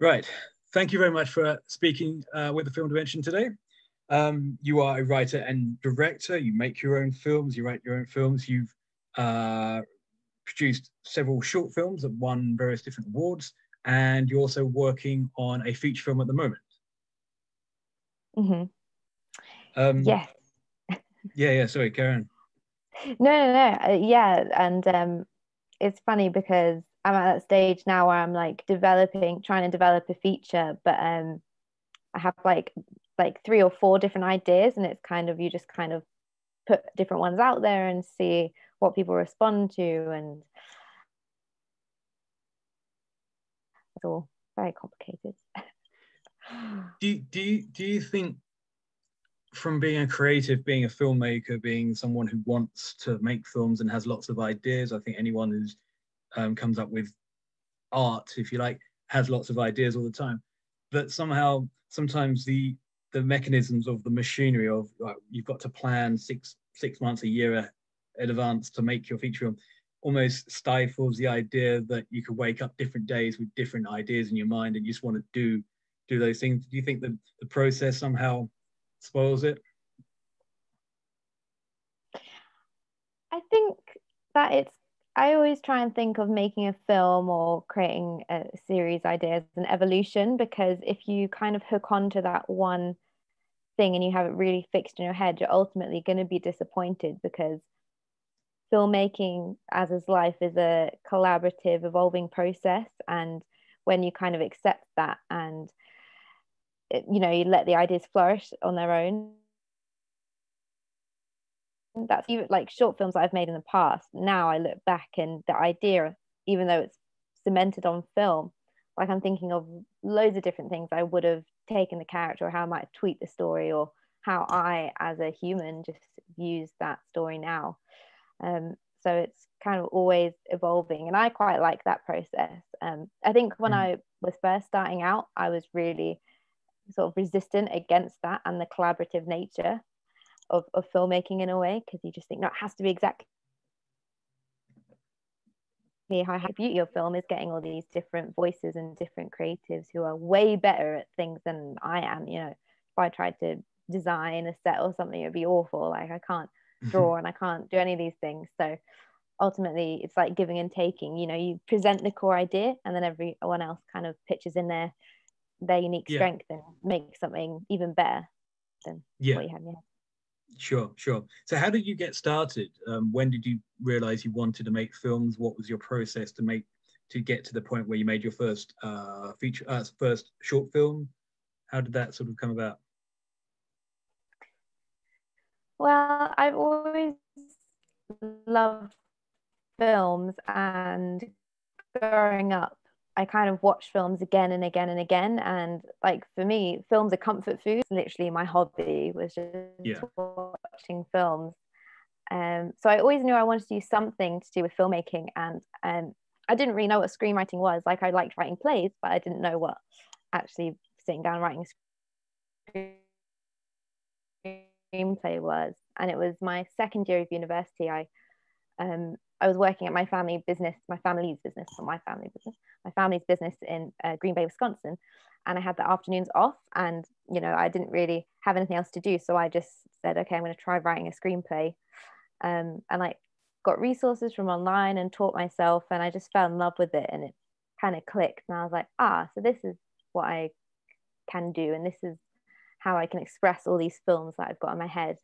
Right. Thank you very much for speaking uh, with the Film Dimension today. Um, you are a writer and director. You make your own films. You write your own films. You've uh, produced several short films that won various different awards, and you're also working on a feature film at the moment. Mm-hmm. Um, yes. yeah, yeah. Sorry, Karen. No, no, no. Uh, yeah, and um, it's funny because I'm at that stage now where I'm like developing, trying to develop a feature, but um, I have like like three or four different ideas, and it's kind of you just kind of put different ones out there and see what people respond to, and it's all very complicated. do do you, do you think from being a creative, being a filmmaker, being someone who wants to make films and has lots of ideas, I think anyone who's um, comes up with art, if you like, has lots of ideas all the time. But somehow, sometimes the the mechanisms of the machinery of like, you've got to plan six six months a year in advance to make your feature film almost stifles the idea that you could wake up different days with different ideas in your mind and you just want to do do those things do you think that the process somehow spoils it i think that it's I always try and think of making a film or creating a series idea as an evolution because if you kind of hook on to that one thing and you have it really fixed in your head, you're ultimately going to be disappointed because filmmaking, as is life, is a collaborative, evolving process. And when you kind of accept that and eh, you know you let the ideas flourish on their own that's even like short films that I've made in the past. Now I look back and the idea, even though it's cemented on film, like I'm thinking of loads of different things I would have taken the character or how I might tweak the story or how I as a human just views that story now. Um, so it's kind of always evolving and I quite like that process. Um, I think when mm. I was first starting out, I was really sort of resistant against that and the collaborative nature of, of filmmaking in a way because you just think no it has to be exactly how the beauty of film is getting all these different voices and different creatives who are way better at things than I am. You know, if I tried to design a set or something, it'd be awful. Like I can't draw and I can't do any of these things. So ultimately, it's like giving and taking. You know, you present the core idea, and then everyone else kind of pitches in their their unique yeah. strength and make something even better than yeah. what you have in your head. Sure, sure. So, how did you get started? Um, when did you realize you wanted to make films? What was your process to make to get to the point where you made your first uh, feature, uh, first short film? How did that sort of come about? Well, I've always loved films, and growing up, I kind of watch films again and again and again. And like for me, films are comfort food. Literally, my hobby was just yeah. watching films. Um, so I always knew I wanted to do something to do with filmmaking, and um, I didn't really know what screenwriting was. Like I liked writing plays, but I didn't know what actually sitting down writing a screenplay was. And it was my second year of university. I um, I was working at my family business, my family's business, not my family business, my family's business in uh, Green Bay, Wisconsin. And I had the afternoons off and, you know, I didn't really have anything else to do. So I just said, okay, I'm going to try writing a screenplay. Um, and I got resources from online and taught myself. And I just fell in love with it and it kind of clicked. And I was like, ah, so this is what I can do. And this is how I can express all these films that I've got in my head.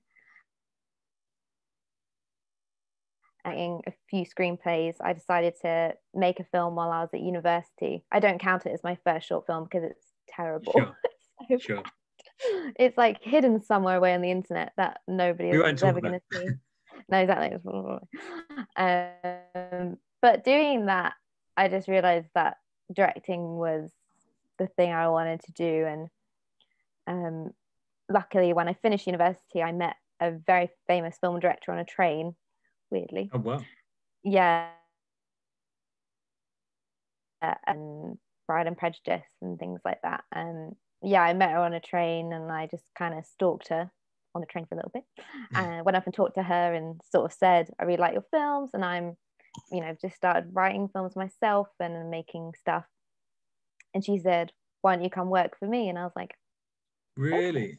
Writing a few screenplays, I decided to make a film while I was at university. I don't count it as my first short film because it's terrible. Sure. so sure. It's like hidden somewhere away on the internet that nobody is ever going to see. no, exactly. Um, but doing that, I just realized that directing was the thing I wanted to do. And um, luckily, when I finished university, I met a very famous film director on a train weirdly. Oh wow. Yeah. Uh, and Bride and Prejudice and things like that. And yeah, I met her on a train and I just kind of stalked her on the train for a little bit and went up and talked to her and sort of said, I really like your films and I'm, you know, just started writing films myself and making stuff. And she said, why don't you come work for me? And I was like, really? Okay.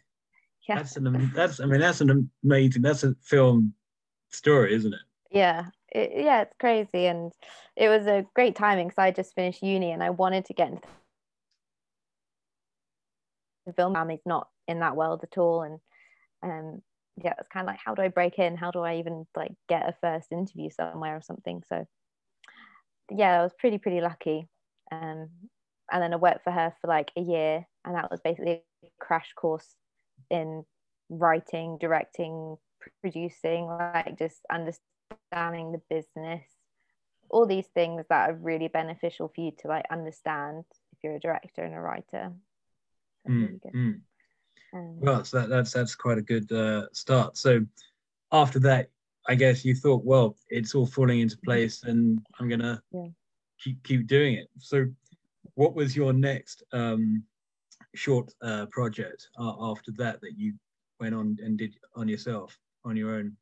Yeah. That's an that's I mean that's an amazing that's a film story, isn't it? Yeah, it, yeah, it's crazy, and it was a great timing because I just finished uni and I wanted to get into the film. Family's not in that world at all, and um, yeah, it's kind of like how do I break in? How do I even like get a first interview somewhere or something? So yeah, I was pretty pretty lucky. Um, and then I worked for her for like a year, and that was basically a crash course in writing, directing, producing, like just understanding the business, all these things that are really beneficial for you to like understand if you're a director and a writer. Mm, really mm. Um, well, so that, that's that's quite a good uh, start. So after that, I guess you thought, well, it's all falling into mm-hmm. place, and I'm gonna yeah. keep keep doing it. So, what was your next um, short uh, project uh, after that that you went on and did on yourself on your own?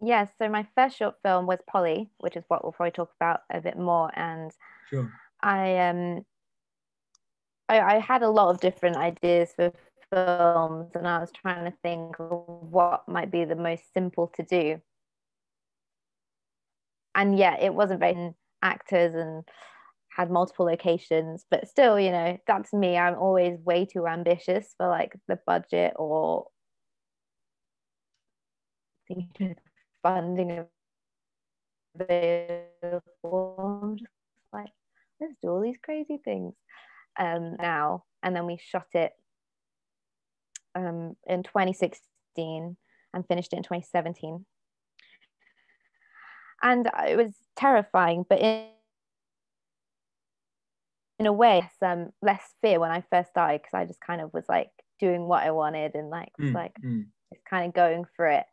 Yes, so my first short film was Polly, which is what we'll probably talk about a bit more. And sure. I um I, I had a lot of different ideas for films, and I was trying to think what might be the most simple to do. And yeah, it wasn't very actors and had multiple locations, but still, you know, that's me. I'm always way too ambitious for like the budget or funding available. I'm just like, let's do all these crazy things um, now. And then we shot it um, in 2016 and finished it in 2017. And it was terrifying, but in in a way some less fear when I first started because I just kind of was like doing what I wanted and like was mm, like mm. just kind of going for it.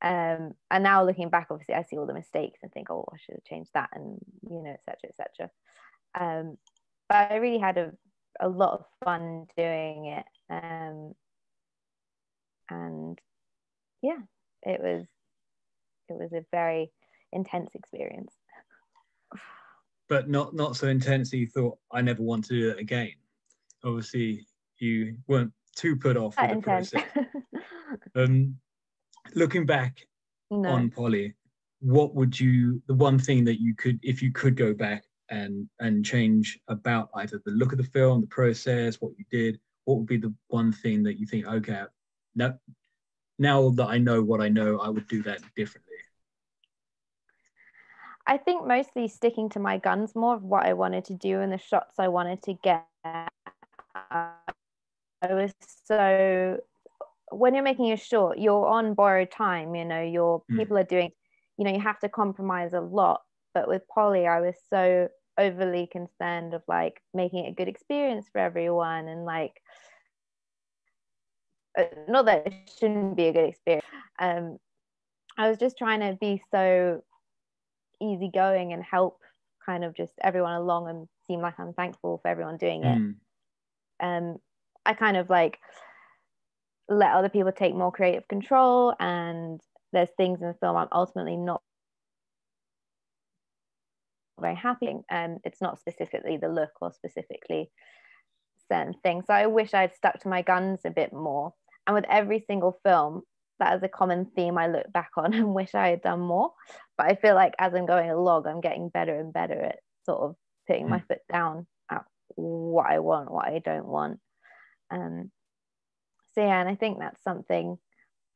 Um, and now looking back, obviously I see all the mistakes and think, oh, I should have changed that, and you know, etc. etc. Um, but I really had a a lot of fun doing it. Um, and yeah, it was it was a very intense experience but not not so intense that you thought I never want to do it again. Obviously, you weren't too put off with the process. um, looking back no. on Polly, what would you the one thing that you could if you could go back and and change about either the look of the film, the process, what you did, what would be the one thing that you think okay, now now that I know what I know, I would do that differently. I think mostly sticking to my guns more of what I wanted to do and the shots I wanted to get. I was so when you're making a short, you're on borrowed time. You know, your mm. people are doing. You know, you have to compromise a lot. But with Polly, I was so overly concerned of like making it a good experience for everyone and like uh, not that it shouldn't be a good experience um i was just trying to be so easygoing and help kind of just everyone along and seem like I'm thankful for everyone doing it. Mm. Um, I kind of like let other people take more creative control, and there's things in the film I'm ultimately not very happy. And um, it's not specifically the look or specifically certain things. So I wish I'd stuck to my guns a bit more. And with every single film, that is a common theme I look back on and wish I had done more. But I feel like as I'm going along, I'm getting better and better at sort of putting mm. my foot down at what I want, what I don't want. Um, so yeah, and I think that's something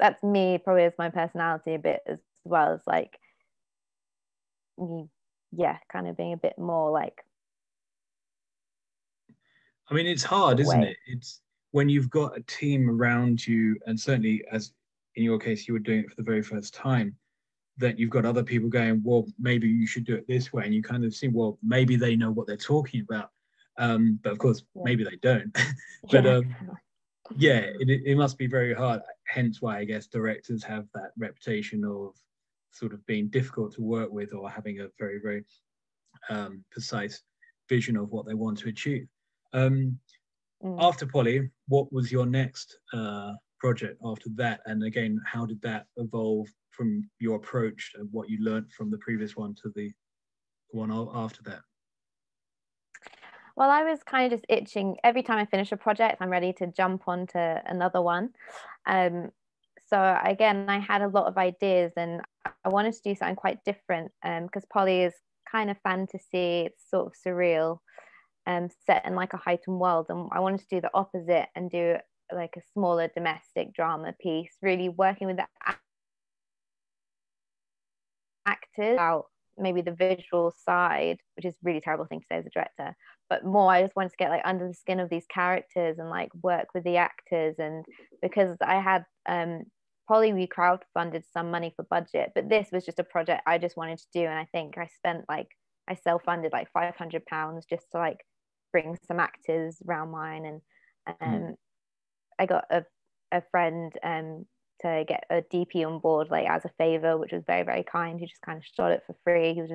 that's me probably as my personality a bit as well as like me, yeah, kind of being a bit more like. I mean, it's hard, isn't it? It's when you've got a team around you, and certainly as in your case, you were doing it for the very first time, that you've got other people going, well, maybe you should do it this way. And you kind of see, well, maybe they know what they're talking about. Um, but of course, yeah. maybe they don't. but um, yeah it, it must be very hard. Hence why I guess directors have that reputation of sort of being difficult to work with or having a very, very um, precise vision of what they want to achieve. Um, mm. After Polly, what was your next uh, project after that? And again, how did that evolve from your approach and what you learned from the previous one to the one after that? Well, I was kind of just itching. Every time I finish a project, I'm ready to jump onto another one. Um, so again, I had a lot of ideas, and I wanted to do something quite different. Because um, Polly is kind of fantasy, it's sort of surreal, um, set in like a heightened world, and I wanted to do the opposite and do like a smaller domestic drama piece, really working with the actors about maybe the visual side, which is really terrible thing to say as a director, but more I just wanted to get like under the skin of these characters and like work with the actors. And because I had um Polly we crowdfunded some money for budget, but this was just a project I just wanted to do. And I think I spent like I self-funded like 500 pounds just to like bring some actors around mine and um mm. I got a, a friend um to get a DP on board like as a favor, which was very, very kind. He just kind of shot it for free. He was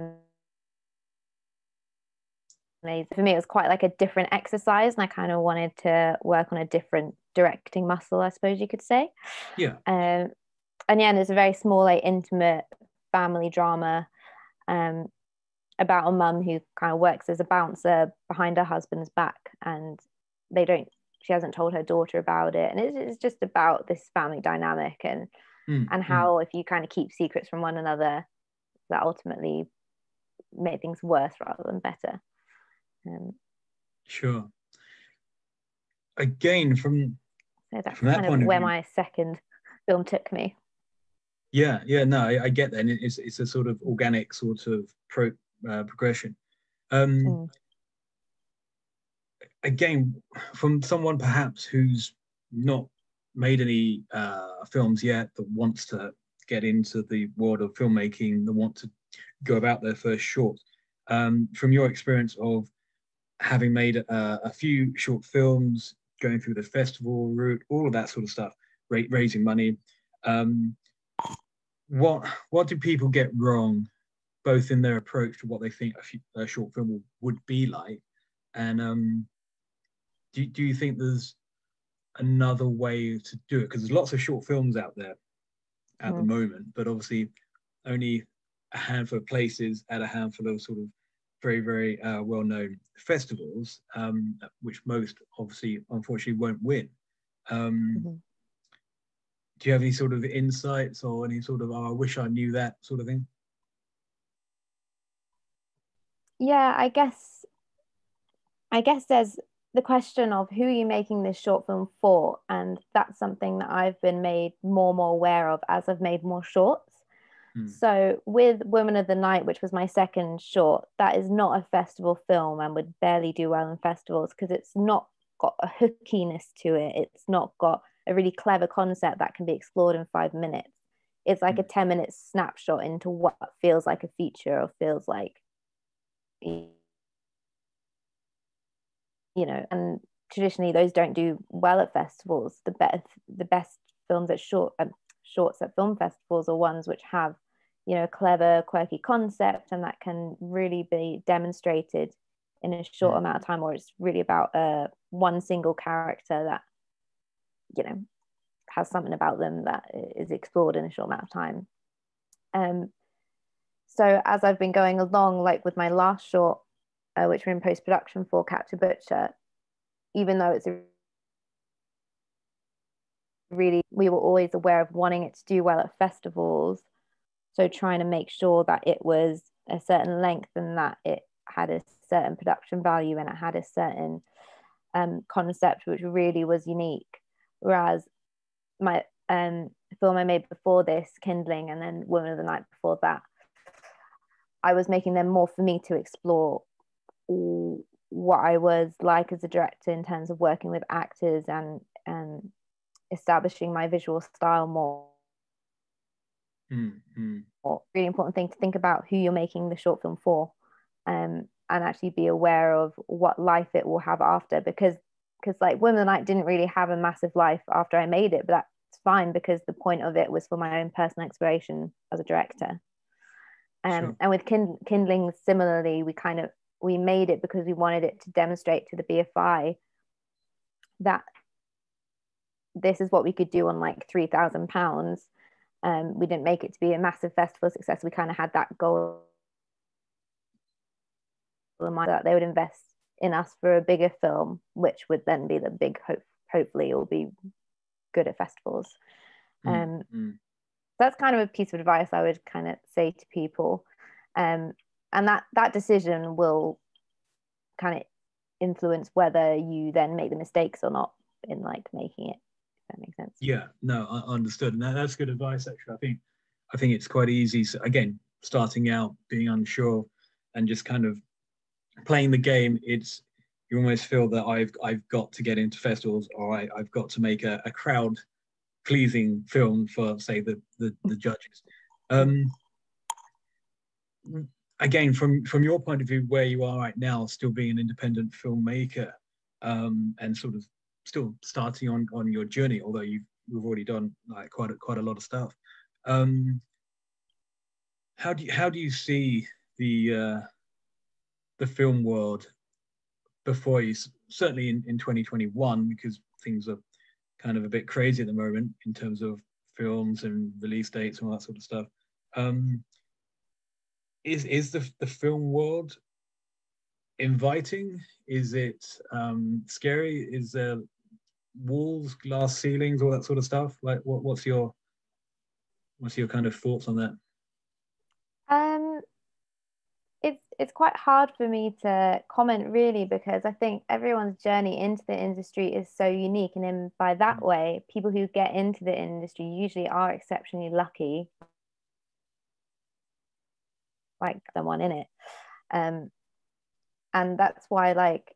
amazing. For me, it was quite like a different exercise, and I kind of wanted to work on a different directing muscle, I suppose you could say. Yeah. Um, and yeah, and it's a very small, like intimate family drama um, about a mum who kind of works as a bouncer behind her husband's back, and they don't she hasn't told her daughter about it and it's, it's just about this family dynamic and mm, and hmm. how mm. if you kind of keep secrets from one another that ultimately make things worse rather than better um, sure. Again from so that's from that kind of where my second film took me. Yeah yeah no i, I get that and it's, it's a sort of organic sort of pro, uh, progression. Um, mm again, from someone perhaps who's not made any uh, films yet that wants to get into the world of filmmaking, that want to go about their first short, um, from your experience of having made uh, a few short films, going through the festival route, all of that sort of stuff, ra- raising money. Um, what what do people get wrong, both in their approach to what they think a, a short film would be like, and um, do, do you think there's another way to do it? Because there's lots of short films out there at the moment, but obviously only a handful of places at a handful of sort of very, very uh, well known festivals, um, which most obviously, unfortunately, won't win. Um, mm-hmm. Do you have any sort of insights or any sort of, oh, I wish I knew that sort of thing? Yeah, I guess, I guess there's the question of who are you making this short film for and that's something that i've been made more and more aware of as i've made more shorts mm. so with women of the night which was my second short that is not a festival film and would barely do well in festivals because it's not got a hookiness to it it's not got a really clever concept that can be explored in five minutes it's like mm. a 10 minute snapshot into what feels like a feature or feels like you know, and traditionally those don't do well at festivals. The best the best films at short um, shorts at film festivals are ones which have you know a clever quirky concept and that can really be demonstrated in a short mm. amount of time or it's really about uh, one single character that you know has something about them that is explored in a short amount of time um so as i've been going along like with my last short uh, which we're in post production for Capture Butcher, even though it's a really, we were always aware of wanting it to do well at festivals. So trying to make sure that it was a certain length and that it had a certain production value and it had a certain um, concept which really was unique. Whereas my um, film I made before this, Kindling, and then Woman of the Night before that, I was making them more for me to explore what I was like as a director in terms of working with actors and and establishing my visual style more. Mm-hmm. Really important thing to think about who you're making the short film for, um, and actually be aware of what life it will have after. Because because like Women of Night didn't really have a massive life after I made it, but that's fine because the point of it was for my own personal exploration as a director. Um, sure. And with kind- Kindling, similarly, we kind of we made it because we wanted it to demonstrate to the BFI that this is what we could do on like three thousand pounds. Um, we didn't make it to be a massive festival success. We kind of had that goal in mind that they would invest in us for a bigger film, which would then be the big hope. Hopefully, will be good at festivals. Mm, um, mm. That's kind of a piece of advice I would kind of say to people, um, and that that decision will kind of influence whether you then make the mistakes or not in like making it. That makes sense. Yeah, no, I understood, and that, that's good advice. Actually, I think I think it's quite easy. So again, starting out, being unsure, and just kind of playing the game. It's you almost feel that I've I've got to get into festivals, or I, I've got to make a, a crowd pleasing film for say the the, the judges. Um, again, from from your point of view, where you are right now, still being an independent filmmaker, um, and sort of still starting on on your journey, although you've you've already done like quite a, quite a lot of stuff. Um, how do you, how do you see the uh, the film world before you? Certainly in, in 2021, because things are kind of a bit crazy at the moment in terms of films and release dates and all that sort of stuff. Um, is is the the film world inviting? Is it um, scary? Is there walls, glass ceilings, all that sort of stuff? Like, what, what's your what's your kind of thoughts on that? Um, it's it's quite hard for me to comment really because I think everyone's journey into the industry is so unique, and in by that mm. way, people who get into the industry usually are exceptionally lucky, like someone in it, um, and that's why like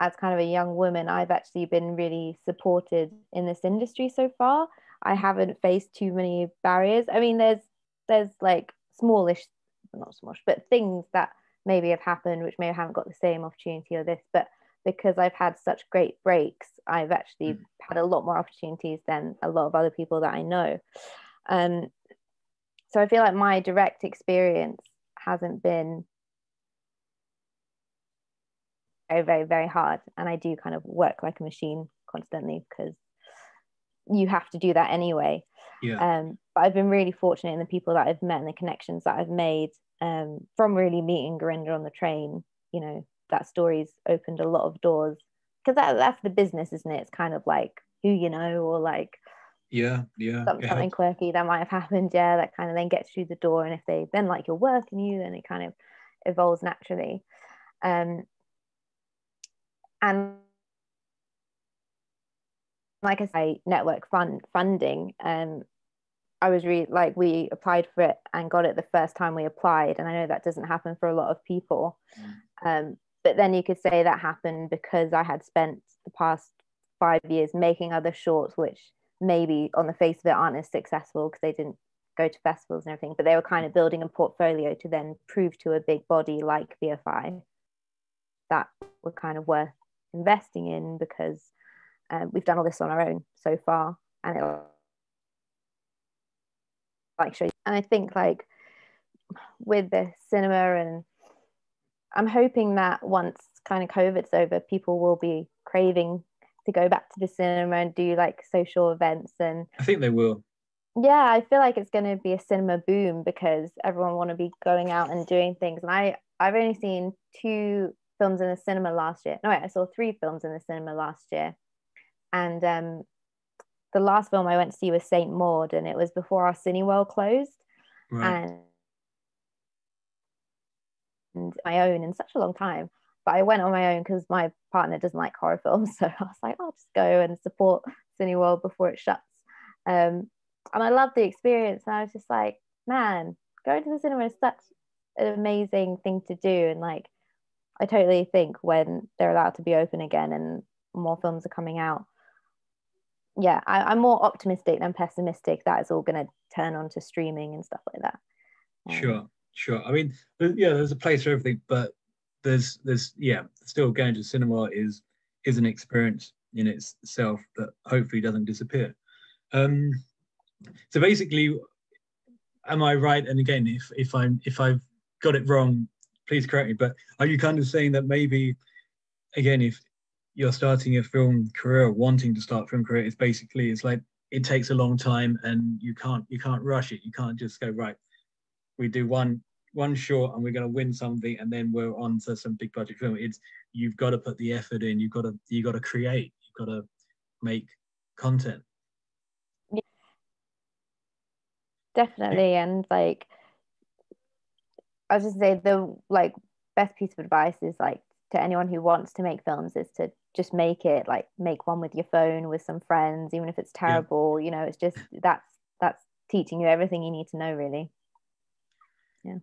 as kind of a young woman, I've actually been really supported in this industry so far. I haven't faced too many barriers. I mean, there's there's like smallish, not smallish, but things that maybe have happened which maybe haven't got the same opportunity or this, but because I've had such great breaks, I've actually mm. had a lot more opportunities than a lot of other people that I know. Um, so I feel like my direct experience hasn't been very, very, very hard. And I do kind of work like a machine constantly because you have to do that anyway. Yeah. Um, but I've been really fortunate in the people that I've met and the connections that I've made um, from really meeting Gurinder on the train. You know, that story's opened a lot of doors because that, that's the business, isn't it? It's kind of like who you know or like yeah yeah something, yeah. something quirky that might have happened yeah that kind of then gets through the door and if they then like your work and you then it kind of evolves naturally um and like I say, network fund funding. Um, I was really like we applied for it and got it the first time we applied, and I know that doesn't happen for a lot of people. Mm. Um, but then you could say that happened because I had spent the past five years making other shorts, which maybe on the face of it aren't as successful because they didn't go to festivals and everything, but they were kind of building a portfolio to then prove to a big body like BFI that were kind of worth investing in because um, we've done all this on our own so far and it like show and I think like with the cinema and I'm hoping that once kind of COVID's over, people will be craving to go back to the cinema and do like social events and I think they will. Yeah, I feel like it's going to be a cinema boom because everyone want to be going out and doing things. And I I've only seen two films in the cinema last year. No, wait, I saw three films in the cinema last year. And um, the last film I went to see was Saint Maud, and it was before our Cineworld closed. Right. And, and my own in such a long time. But I went on my own because my partner doesn't like horror films. So I was like, I'll just go and support Cineworld before it shuts. Um, and I loved the experience. And I was just like, man, going to the cinema is such an amazing thing to do. And like, I totally think when they're allowed to be open again and more films are coming out, yeah, I, am more optimistic than pessimistic that it's all going to turn onto streaming and stuff like that. Um, sure, sure. I mean, yeah, there's a place for everything, but there's there's yeah, still going to cinema is is an experience in itself that hopefully doesn't disappear. Um, so basically, am I right? And again, if if I'm if I've got it wrong, please correct me, but are you kind of saying that maybe, again, if you're starting a film career, wanting to start film career, it's basically it's like it takes a long time and you can't you can't rush it. You can't just go right. We do one one short and we're going to win something and then we're on to some big budget film it's you've got to put the effort in you've got to you got to create you've got to make content definitely and like i was just say the like best piece of advice is like to anyone who wants to make films is to just make it like make one with your phone with some friends even if it's terrible yeah. you know it's just that's that's teaching you everything you need to know really. Yeah.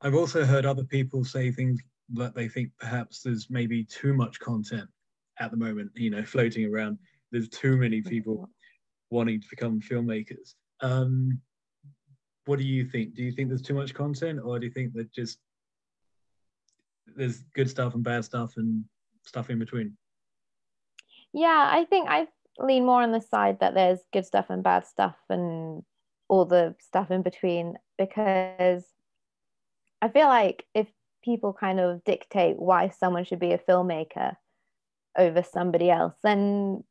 I've also heard other people say things that they think perhaps there's maybe too much content at the moment you know floating around. There's too many people wanting to become filmmakers. Um what do you think? Do you think there's too much content or do you think that just there's good stuff and bad stuff and stuff in between? Yeah i think i lean more on the side that there's good stuff and bad stuff and all the stuff in between because i feel like if people kind of dictate why someone should be a filmmaker over somebody else then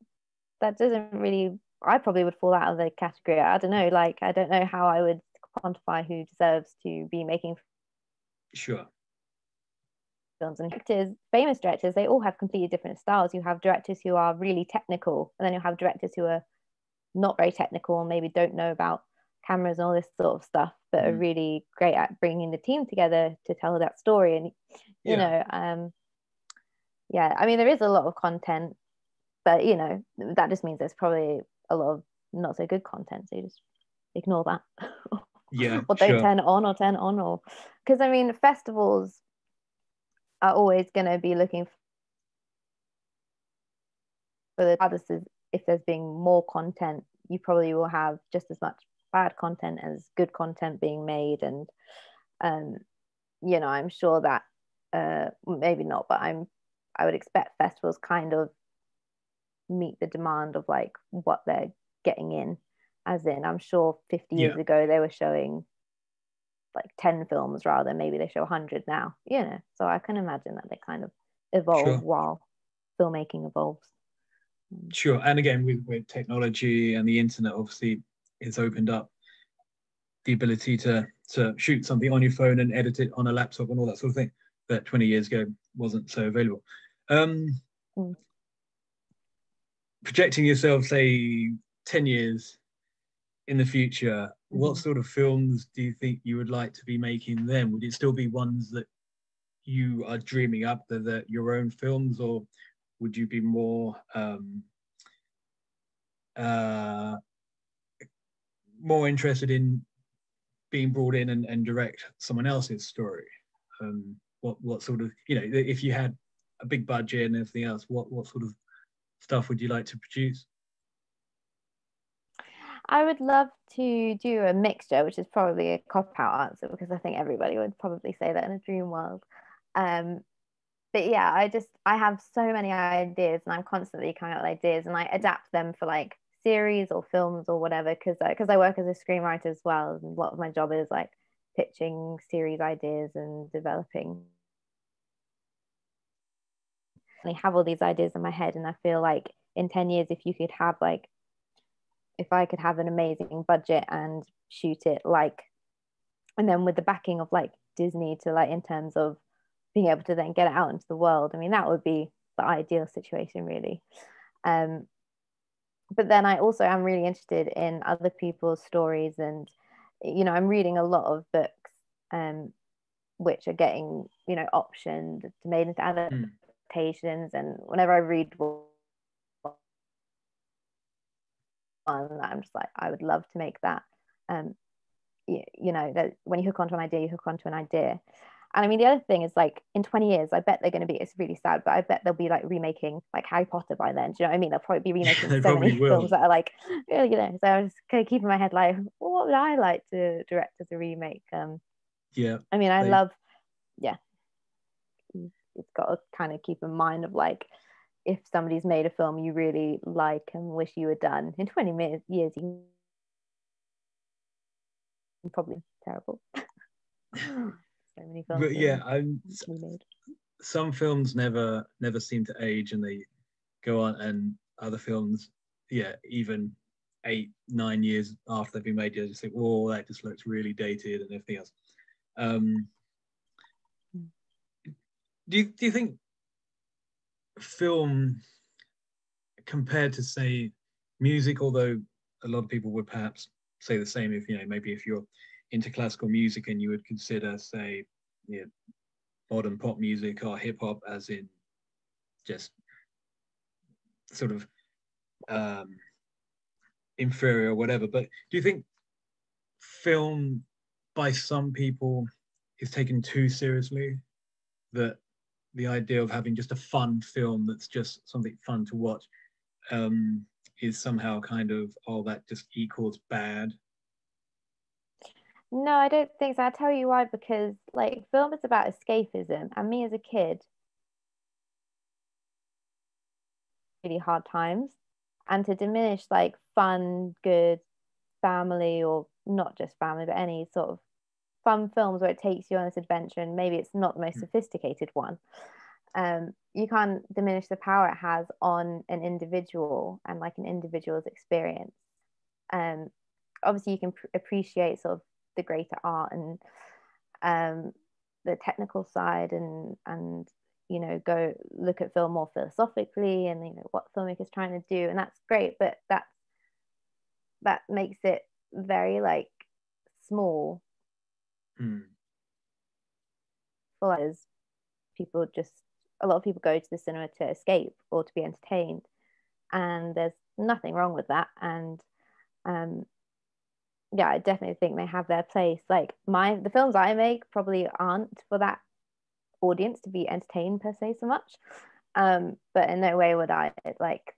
that doesn't really i probably would fall out of the category. I don't know like i don't know how i would quantify who deserves to be making sure films and directors famous directors they all have completely different styles you have directors who are really technical and then you have directors who are not very technical and maybe don't know about cameras and all this sort of stuff but mm. are really great at bringing the team together to tell that story and you yeah. know um yeah i mean there is a lot of content but you know that just means there's probably a lot of not so good content so you just ignore that yeah or don't sure. turn on or turn on or because i mean festivals are always going to be looking for the others if there's being more content you probably will have just as much bad content as good content being made. And um you know i'm sure that uh maybe not but i'm i would expect festivals kind of meet the demand of like what they're getting in as in i'm sure 50 years yeah. ago they were showing like 10 films rather maybe they show 100 now you know so i can imagine that they kind of evolve sure. while filmmaking evolves mm. sure and again with, with technology and the internet obviously it's opened up the ability to to shoot something on your phone and edit it on a laptop and all that sort of thing that 20 years ago wasn't so available um, mm. projecting yourself say 10 years in the future what mm-hmm. sort of films do you think you would like to be making then? Would it still be ones that you are dreaming up that are your own films, or would you be more um, uh, more interested in being brought in and, and direct someone else's story? Um, what what sort of you know if you had a big budget and everything else, what what sort of stuff would you like to produce? I would love to do a mixture, which is probably a cop out answer because I think everybody would probably say that in a dream world. Um, but yeah, I just I have so many ideas and I'm constantly coming up with ideas and I adapt them for like series or films or whatever because because I, work as a screenwriter as well. And a lot of my job is like pitching series ideas and developing. I have all these ideas in my head and I feel like in 10 years if you could have like if I could have an amazing budget and shoot it like, and then with the backing of like Disney to like in terms of being able to then get it out into the world, I mean, that would be the ideal situation, really. Um, but then I also am really interested in other people's stories, and you know, I'm reading a lot of books, um, which are getting you know optioned, to made into hmm. adaptations, mm. and whenever I read one that I'm just like, I would love to make that. Um, you, you know, that when you hook onto an idea, you hook onto an idea. And I mean, the other thing is like in 20 years, I bet they're going to be, it's really sad, but I bet they'll be like remaking like Harry Potter by then. Do you know what I mean? They'll probably be remaking so many will. films that are like, you know, so I was kind of keeping my head like, well, what would I like to direct as a remake? Um, yeah. I mean, I they... love, yeah. It's got to kind of keep in mind of like, if somebody's made a film you really like and wish you had done in 20 minutes, years you probably terrible. So many films but yeah I'm, some films never never seem to age and they go on and other films yeah even eight nine years after they've been made you just think oh that just looks really dated and everything else. Um, do you, do you think film compared to say music, although a lot of people would perhaps say the same if you know maybe if you're into classical music and you would consider say you know, modern pop music or hip hop as in just sort of um, inferior or whatever. But do you think film by some people is taken too seriously? That the idea of having just a fun film that's just something fun to watch um, is somehow kind of oh that just equals bad. No i don't think so. I'll tell you why because like film is about escapism and me as a kid really hard times. And to diminish like fun good family or not just family but any sort of fun films where it takes you on this adventure and maybe it's not the most hmm. sophisticated one um, you can't diminish the power it has on an individual and like an individual's experience um, obviously you can pr- appreciate sort of the greater art and um, the technical side and and you know go look at film more philosophically and you know what filmmakers trying to do and that's great but that's that makes it very like small mm. for as people just a lot of people go to the cinema to escape or to be entertained and there's nothing wrong with that. And um yeah i definitely think they have their place. Like my the films i make probably aren't for that audience to be entertained per se so much. Um but in no way would i like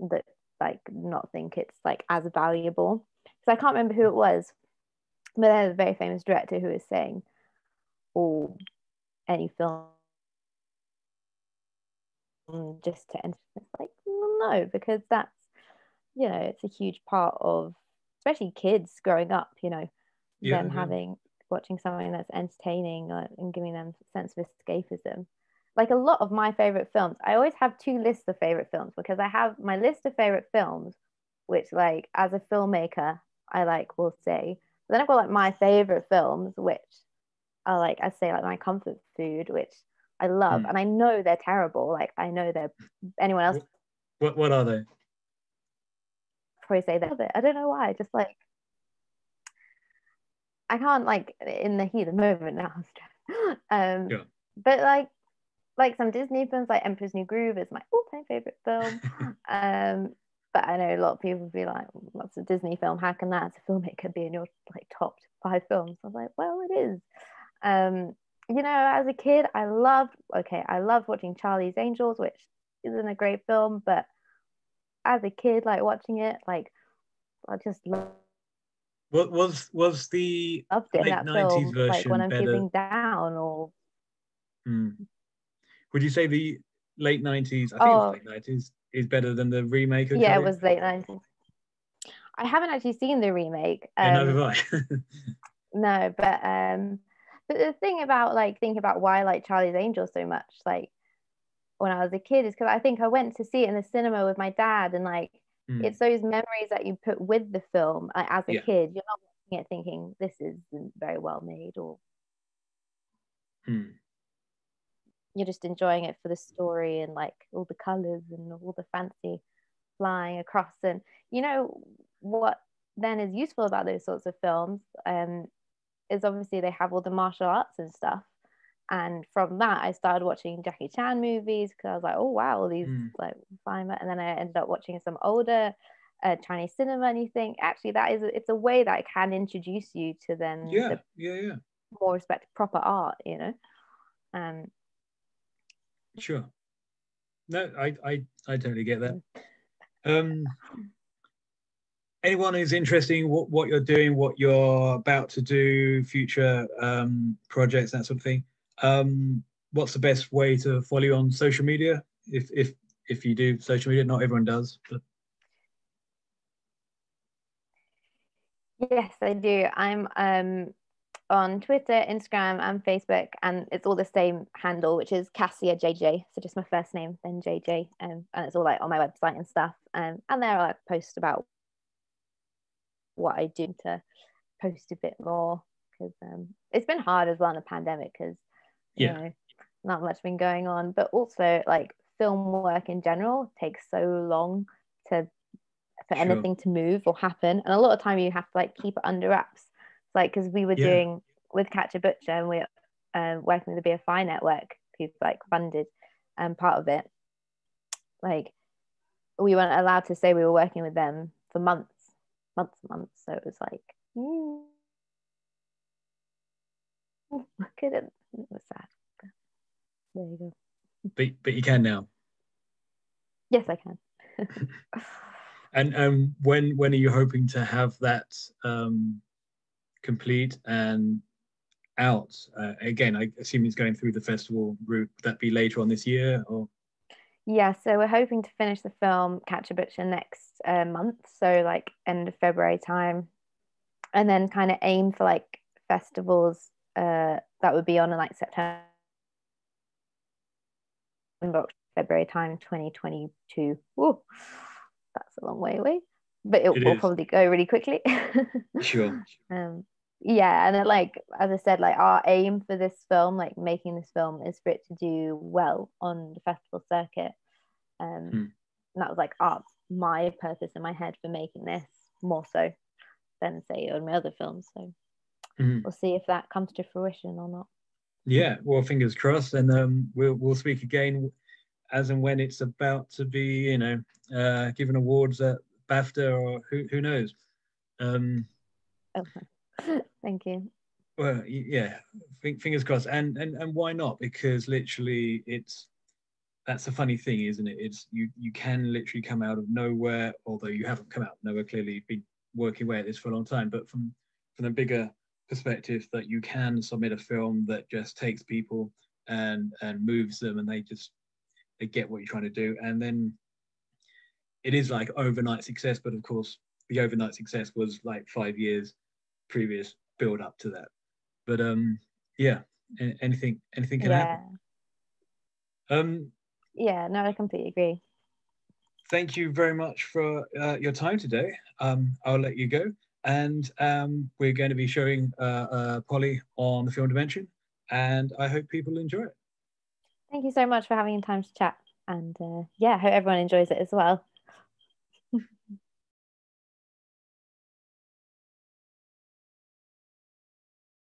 that like not think it's like as valuable. Because i can't remember who it was but there's a very famous director who is saying oh any film just to enter it's like no because that's you know it's a huge part of especially kids growing up you know yeah, them yeah. having watching something that's entertaining and giving them a sense of escapism like a lot of my favorite films i always have two lists of favorite films because i have my list of favorite films which like as a filmmaker i like will say but then i've got like my favorite films which are like i say like my comfort food which I love, mm. and I know they're terrible. Like I know they're anyone else. What what are they? Probably say that. I don't know why. Just like I can't like in the heat of the moment now. um, yeah. But like like some Disney films, like Emperor's New Groove is my all-time favorite film. um, but I know a lot of people be like, "What's a Disney film? How can that as a filmmaker be in your like top five films?" I was like, "Well, it is." Um, you know, as a kid, I loved, okay, I loved watching Charlie's Angels, which isn't a great film, but as a kid, like watching it, like, I just loved what was was the loved it, late nineties version like when I'm better? feeling down or hmm. would you say the late nineties I think oh. it was late nineties is better than the remake of Yeah, it was late nineties. I haven't actually seen the remake. Um, yeah, no, I. no, but um but the thing about like thinking about why I like Charlie's Angels so much, like when I was a kid, is because I think I went to see it in the cinema with my dad, and like mm. it's those memories that you put with the film like, as a yeah. kid. You're not watching it thinking this isn't very well made, or mm. You're just enjoying it for the story and like all the colors and all the fancy flying across. And you know what then is useful about those sorts of films um, is obviously they have all the martial arts and stuff. And from that, I started watching Jackie Chan movies because I was like, oh wow, all these mm. like fine. And then I ended up watching some older uh, Chinese cinema, and you think actually that is it's a way that I can introduce you to then yeah the yeah yeah more respect proper art, you know. Um. Sure. No, I I I totally get that. Um anyone who's interested in what, what you're doing, what you're about to do, future um, projects, that sort of thing, um, what's the best way to follow you on social media? If if if you do social media, not everyone does. But... Yes, I do. I'm um, on Twitter, Instagram, and Facebook, and it's all the same handle, which is Cassiah JJ. So just my first name, then JJ, um, and it's all like on my website and stuff. Um, and there I post about what I do to post a bit more because um, it's been hard as well in the pandemic because you yeah. know not much been going on but also like film work in general takes so long to for sure. anything to move or happen and a lot of time you have to like keep it under wraps like because we were yeah. doing with catch a butcher and we're uh, working with the bfi network who've like funded um, part of it like we weren't allowed to say we were working with them for months months months. So it was like mm. I couldn't it was sad. There you go. But but you can now? Yes i can. And um when when are you hoping to have that um complete and out. Uh, again i assume it's going through the festival route. Would that be later on this year or? Yeah so we're hoping to finish the film catch a butcher next uh, month. So like end of february time. And then kind of aim for like festivals uh, that would be on in like september february time 2022 Ooh, that's a long way away but it, it will is. probably go really quickly. Sure. Um, yeah and then, like as i said like our aim for this film like making this film is for it to do well on the festival circuit um hmm. and that was like our my purpose in my head for making this more so than say on my other films so mm-hmm. we'll see if that comes to fruition or not yeah well fingers crossed and um we'll we'll speak again as and when it's about to be you know uh given awards at bafta or who, who knows um okay Thank you. Well, yeah, fingers crossed. And and and why not? Because literally, it's that's a funny thing, isn't it? It's you you can literally come out of nowhere, although you haven't come out nowhere. Clearly, you've been working away at this for a long time. But from from a bigger perspective, that you can submit a film that just takes people and and moves them, and they just they get what you're trying to do, and then it is like overnight success. But of course, the overnight success was like five years previous build up to that. But um, yeah, anything anything can yeah. happen. Um, yeah, no, I completely agree. Thank you very much for uh, your time today. Um, I'll let you go, and um, we're going to be showing uh, uh, Polly on the Film Dimension, and I hope people enjoy it. Thank you so much for having time to chat, and uh, yeah, I hope everyone enjoys it as well.